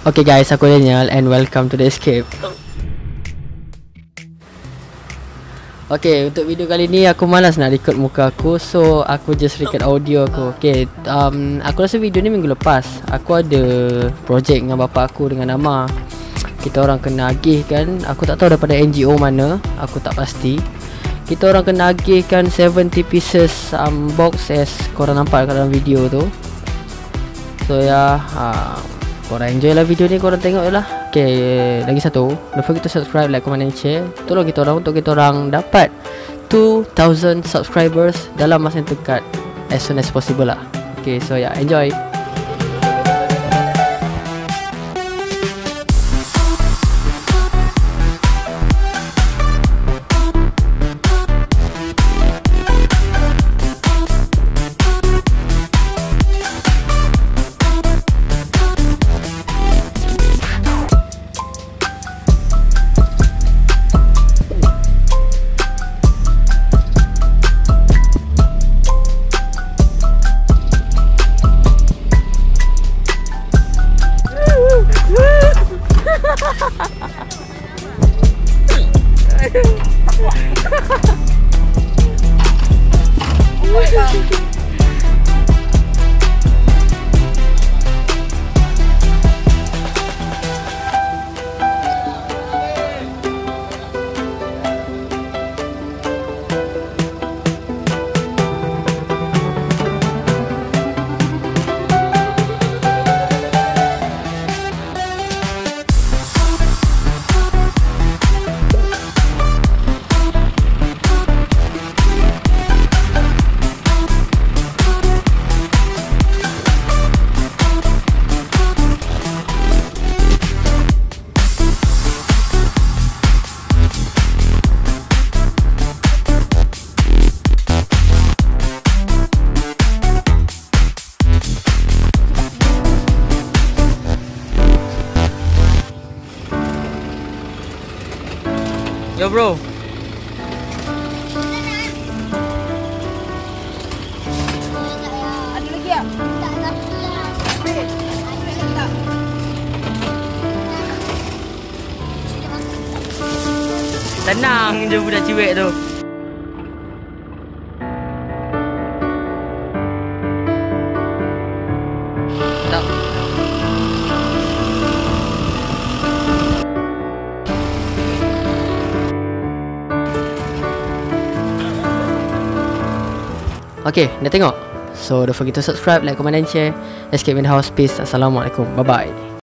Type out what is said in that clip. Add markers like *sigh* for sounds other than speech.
Okay guys, aku Daniel and welcome to the escape. Okay, untuk video kali ni aku malas nak record muka aku So, aku just record audio aku. Okay, um, aku rasa video ni minggu lepas. Aku ada projek dengan bapa aku dengan nama. Kita orang kena agih kan Aku tak tahu daripada NGO mana Aku tak pasti. Kita orang kena agihkan 70 pieces um, box as korang nampak dalam video tu. So ya, yeah, uh, Korang enjoy lah video ni Korang tengok je lah. Okay Lagi satu. Don't forget to subscribe Like, comment and share. Tolong kita orang Untuk kita orang dapat 2000 subscribers Dalam masa yang dekat As soon as possible lah. Okay so yeah Enjoy *laughs* oh my god. Yo bro Ada lagi tak? Tak lagi lah. Ada lagi tak? Tenang je budak ciwek tu Okay, dah tengok? So, don't forget to subscribe, like, comment and share. Escape in the house. Peace. Assalamualaikum. Bye-bye.